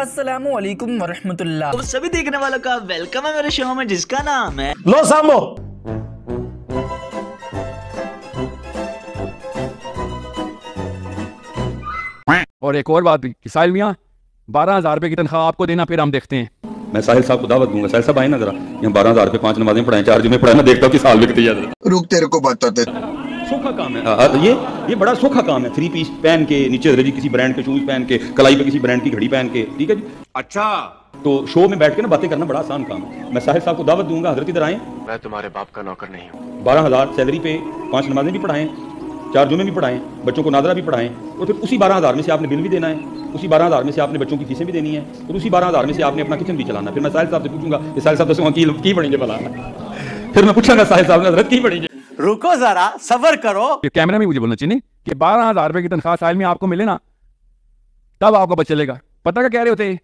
असलम वरहमतुल्लाह तो सभी देखने वालों का वेलकम है मेरे शो में जिसका नाम है लो सामो। और एक और बात भी कि साहिल मियाँ बारह हज़ार रुपए की तनख्वाह आपको देना फिर हम देखते हैं। मैं साहिल साहब को दावत दूँगा। साहिल साहब आए ना जरा। यहाँ बारह हज़ार रुपये पाँच नमाजें पढ़ाएँ चार जुमे पढ़ाए मैं देखता हूँ कि साल बिकती है। रुक तेरे को बताते सोखा काम है। आ, ये ये बड़ा सोखा काम है। थ्री पीस पहन के नीचे जी किसी ब्रांड के शूज़ पहन के कलाई पे किसी ब्रांड की घड़ी पहन के ठीक है जी? अच्छा। तो शो में बैठ के ना बातें करना बड़ा आसान काम है। मैं साहिल साहब को दावत दूँगा हज़रत इधर आए। मैं तुम्हारे बाप का नौकर नहीं हूँ। बारह हज़ार सैलरी पे पाँच नमाजें भी पढ़ाएँ चार जुमे भी पढ़ाएँ बच्चों को नादरा भी पढ़ाएँ और फिर उसी बारह हज़ार में से आपने बिल भी देना है उसी बारह हज़ार में से आपने बच्चों की फीसें भी देनी है और उसी बारह हज़ार में से आपने अपना किचन भी चलाना फिर मैं साहिल साहब से पूछूँगा कि साहिल साहब दसों की की बनेंगे भला? फिर मैं पूछूँगा साहिल साहब ने हज़रत की बनेंगे? रुको जरा सबर करो। कैमरा में मुझे बोलना चाहिए कि बारह हज़ार रुपए की तनख्वाह साल में आपको मिले ना तब आपको पता चलेगा। पता क्या कह रहे होते?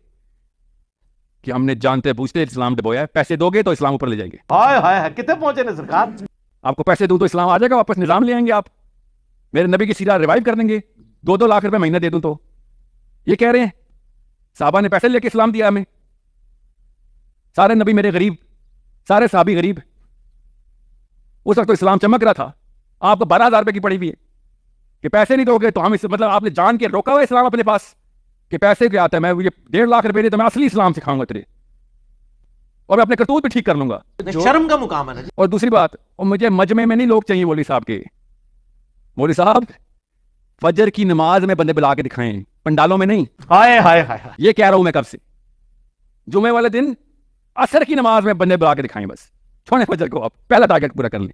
कि हमने जानते पूछते इस्लाम डबोया है पैसे दोगे तो इस्लाम ऊपर ले जाएँगे। हाय हाय हाय कितने पहुँचे ने सरकार? आपको पैसे दूँ तो इस्लाम आ जाएगा वापस निज़ाम ले आएँगे आप। मेरे नबी की सीरा रिवाइव कर देंगे। दो दो लाख रुपए महीना दे दूँ तो। ये कह रहे हैं साहबा ने पैसे लेके इस्लाम दिया हमें। सारे नबी मेरे गरीब सारे साहबी गरीब उस वक्त तो इस्लाम चमक रहा था। आपको बारह हज़ार रुपए की पड़ी हुई है। कि पैसे नहीं दोगे तो हम इस मतलब आपने जान के रोका हुआ इस्लाम अपने पास। कि पैसे क्या आता है? मैं ये डेढ़ लाख रुपए दे तो मैं असली इस्लाम सिखाऊँगा तेरे और मैं अपने करतूत भी ठीक कर लूँगा। शर्म का मुकाम है। और दूसरी बात और मुझे मजमे में नहीं लोग चाहिए मौली साहब के। मौली साहब फजर की नमाज़ में बंदे बुला के दिखाएँ। पंडालों में नहीं। हाय हाय हाय ये कह रहा हूँ मैं कब से? जुमे वाले दिन असर की नमाज़ में बंदे बुला के दिखाएँ बस। छोड़े फजर को अब पहला टारगेट पूरा कर लें।